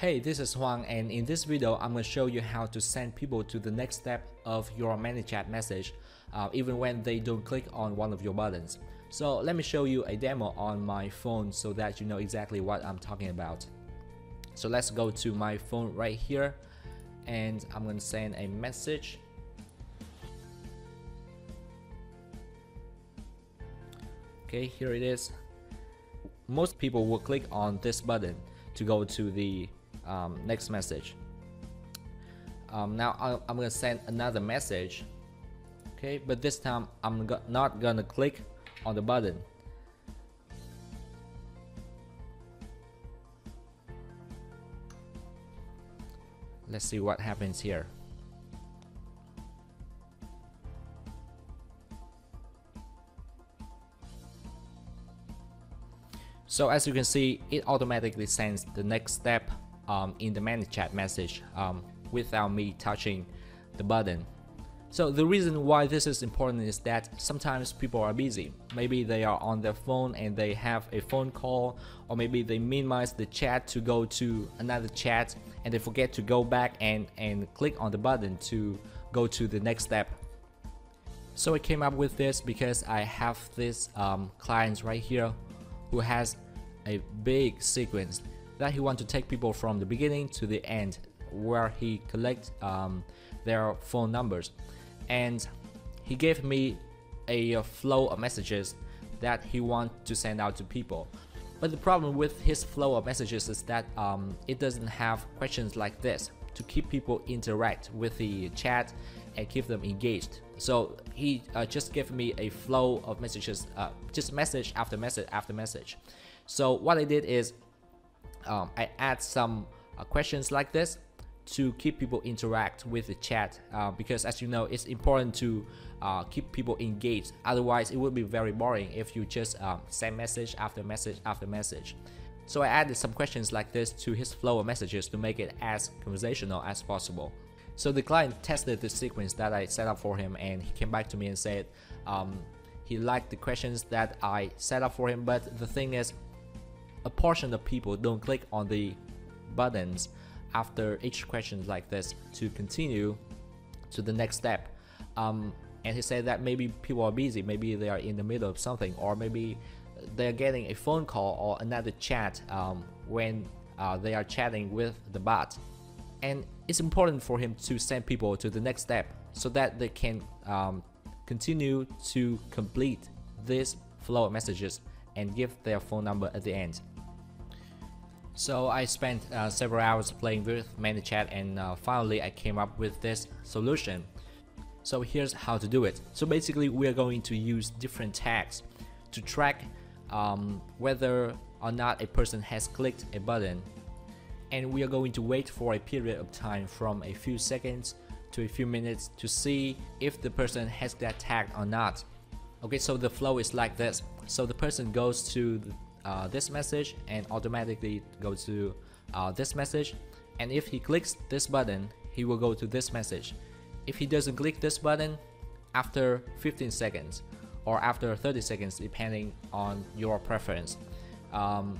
Hey, this is Huang and in this video I'm going to show you how to send people to the next step of your ManyChat message uh, even when they don't click on one of your buttons. So let me show you a demo on my phone so that you know exactly what I'm talking about. So let's go to my phone right here and I'm going to send a message. Okay, here it is. Most people will click on this button to go to the um, next message. Um, now I'm gonna send another message. Okay, but this time I'm go not gonna click on the button. Let's see what happens here. So as you can see, it automatically sends the next step um, in the ManyChat message um, without me touching the button. So the reason why this is important is that sometimes people are busy. Maybe they are on their phone and they have a phone call or maybe they minimize the chat to go to another chat and they forget to go back and, and click on the button to go to the next step. So I came up with this because I have this um, client right here who has a big sequence that he want to take people from the beginning to the end where he collect um, their phone numbers and he gave me a flow of messages that he want to send out to people but the problem with his flow of messages is that um, it doesn't have questions like this to keep people interact with the chat and keep them engaged. So he uh, just gave me a flow of messages, uh, just message after message after message. So what I did is um, I add some uh, questions like this to keep people interact with the chat uh, because as you know it's important to uh, keep people engaged. Otherwise it would be very boring if you just um, send message after message after message. So I added some questions like this to his flow of messages to make it as conversational as possible. So the client tested the sequence that I set up for him and he came back to me and said um, he liked the questions that I set up for him but the thing is a portion of people don't click on the buttons after each question like this to continue to the next step. Um, and he said that maybe people are busy, maybe they are in the middle of something, or maybe they're getting a phone call or another chat um, when uh, they are chatting with the bot. And it's important for him to send people to the next step so that they can um, continue to complete this flow of messages and give their phone number at the end. So I spent uh, several hours playing with ManyChat and uh, finally I came up with this solution. So here's how to do it. So basically we are going to use different tags to track um, whether or not a person has clicked a button and we are going to wait for a period of time from a few seconds to a few minutes to see if the person has that tag or not. Okay, so the flow is like this. So the person goes to uh, this message and automatically go to uh, this message. And if he clicks this button he will go to this message. If he doesn't click this button after 15 seconds or after 30 seconds depending on your preference um,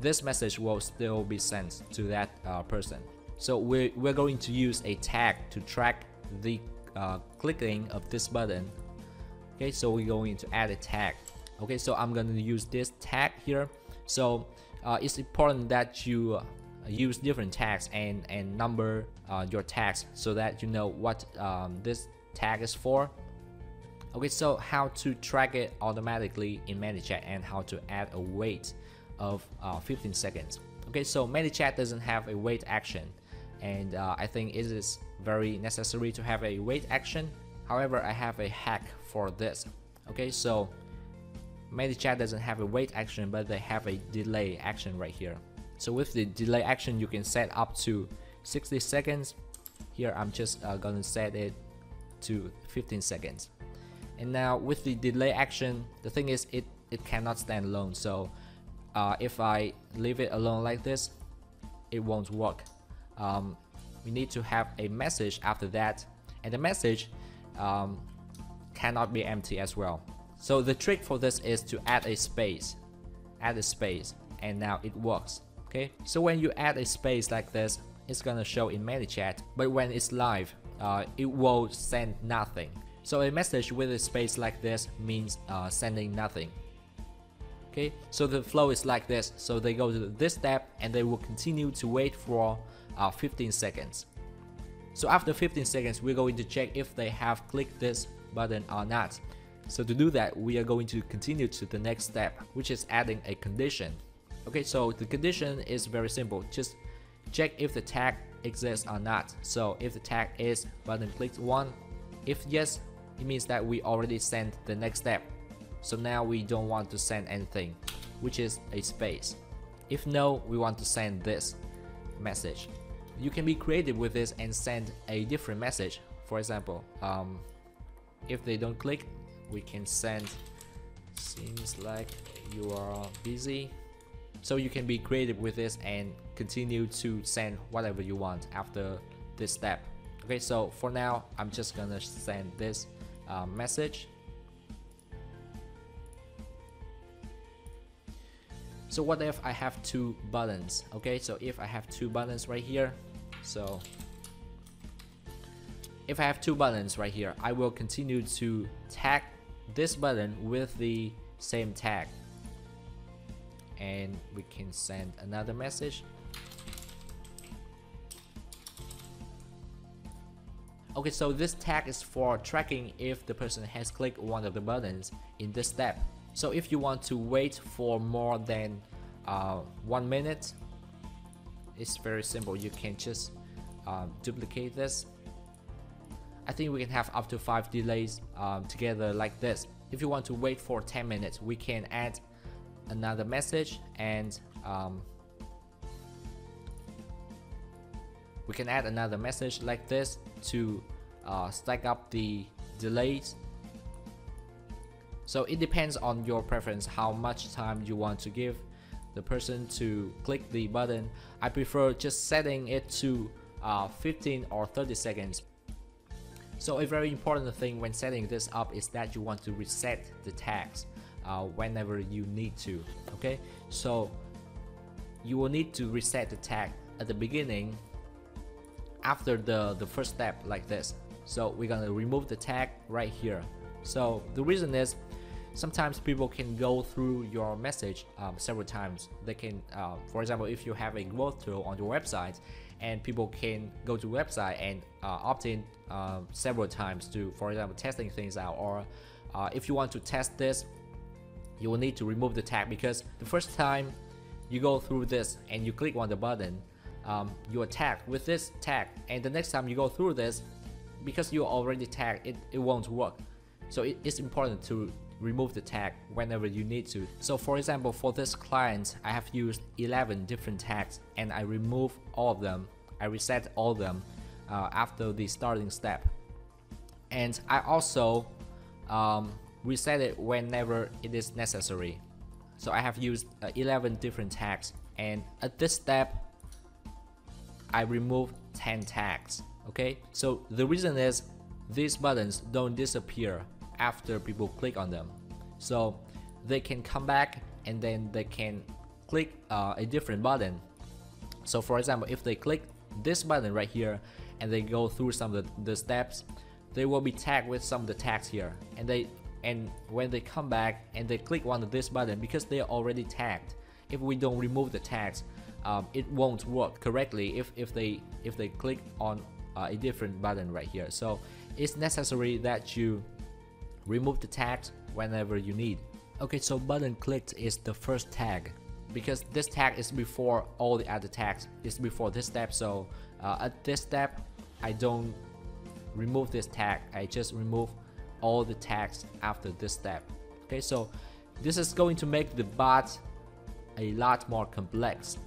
this message will still be sent to that uh, person. So we're, we're going to use a tag to track the uh, clicking of this button. Okay so we're going to add a tag okay so I'm gonna use this tag here. So uh, it's important that you uh, use different tags and and number uh, your tags so that you know what um, this tag is for. Okay so how to track it automatically in ManyChat and how to add a wait of uh, 15 seconds. Okay so ManyChat doesn't have a wait action and uh, I think it is very necessary to have a wait action. However I have a hack for this. Okay so ManyChat doesn't have a wait action, but they have a delay action right here. So with the delay action, you can set up to 60 seconds. Here, I'm just uh, gonna set it to 15 seconds. And now with the delay action, the thing is it, it cannot stand alone. So uh, if I leave it alone like this, it won't work. Um, we need to have a message after that. And the message um, cannot be empty as well. So the trick for this is to add a space, add a space, and now it works. okay? So when you add a space like this it's gonna show in ManyChat but when it's live uh, it will send nothing. So a message with a space like this means uh, sending nothing okay? So the flow is like this. So they go to this step and they will continue to wait for uh, 15 seconds. So after 15 seconds we're going to check if they have clicked this button or not so to do that we are going to continue to the next step which is adding a condition. Okay so the condition is very simple. Just check if the tag exists or not. So if the tag is button clicked one. If yes it means that we already sent the next step. So now we don't want to send anything which is a space. If no we want to send this message. You can be creative with this and send a different message. For example um, if they don't click we can send. Seems like you are busy. So you can be creative with this and continue to send whatever you want after this step. Okay so for now I'm just gonna send this uh, message. So what if I have two buttons? Okay so if I have two buttons right here so if I have two buttons right here I will continue to tag this button with the same tag and we can send another message Okay, so this tag is for tracking if the person has clicked one of the buttons in this step. So if you want to wait for more than uh, one minute, it's very simple. You can just uh, duplicate this. I think we can have up to five delays um, together like this. If you want to wait for 10 minutes, we can add another message and um, we can add another message like this to uh, stack up the delays. So it depends on your preference how much time you want to give the person to click the button. I prefer just setting it to uh, 15 or 30 seconds so a very important thing when setting this up is that you want to reset the tags uh, whenever you need to okay? So you will need to reset the tag at the beginning after the the first step like this. So we're gonna remove the tag right here. So the reason is sometimes people can go through your message um, several times. They can uh, for example if you have a growth tool on your website and people can go to website and uh, opt in uh, several times to for example testing things out or uh, if you want to test this you will need to remove the tag because the first time you go through this and you click on the button um, you tag with this tag and the next time you go through this because you already tagged it, it won't work. So it, it's important to remove the tag whenever you need to. So for example for this client I have used 11 different tags and I remove all of them. I reset all of them uh, after the starting step. And I also um, reset it whenever it is necessary. So I have used uh, 11 different tags and at this step I remove 10 tags okay? So the reason is these buttons don't disappear after people click on them so they can come back and then they can click uh, a different button. So for example if they click this button right here and they go through some of the, the steps they will be tagged with some of the tags here. And they and when they come back and they click one of this button because they are already tagged if we don't remove the tags um, it won't work correctly if, if they if they click on uh, a different button right here. So it's necessary that you remove the tags whenever you need. Okay so button clicked is the first tag. Because this tag is before all the other tags. It's before this step so uh, at this step I don't remove this tag. I just remove all the tags after this step. Okay so this is going to make the bot a lot more complex.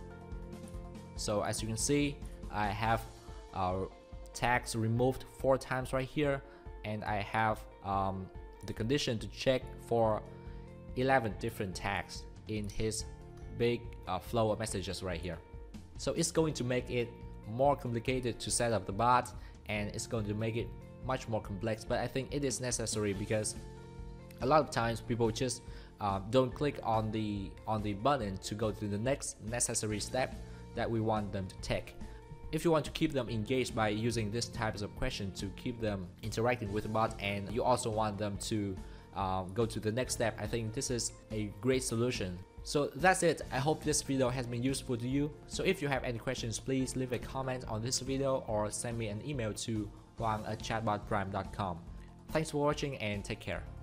So as you can see I have our tags removed four times right here. And I have um, the condition to check for 11 different tags in his big uh, flow of messages right here so it's going to make it more complicated to set up the bot and it's going to make it much more complex but I think it is necessary because a lot of times people just uh, don't click on the on the button to go to the next necessary step that we want them to take. If you want to keep them engaged by using these types of questions to keep them interacting with the bot and you also want them to um, go to the next step, I think this is a great solution. So that's it. I hope this video has been useful to you. So if you have any questions, please leave a comment on this video or send me an email to huang at chatbotprime.com. Thanks for watching and take care.